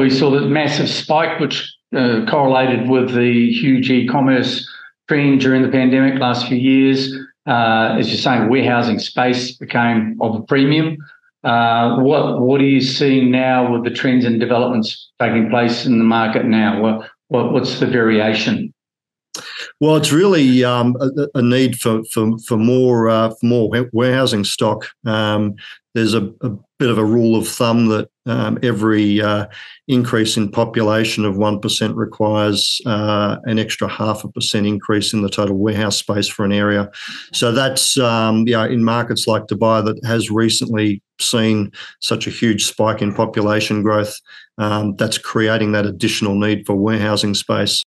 We saw the massive spike, which uh, correlated with the huge e-commerce trend during the pandemic last few years. Uh, as you're saying, warehousing space became of a premium. Uh, what what are you seeing now with the trends and developments taking place in the market now? What, what what's the variation? Well, it's really um, a, a, need for for for more uh, for more warehousing stock. Um, there's a, a, bit of a rule of thumb that um, every uh, increase in population of 1% requires uh, an extra half a percent increase in the total warehouse space for an area. So that's, um, yeah, in markets like Dubai that has recently seen such a huge spike in population growth, um, that's creating that additional need for warehousing space.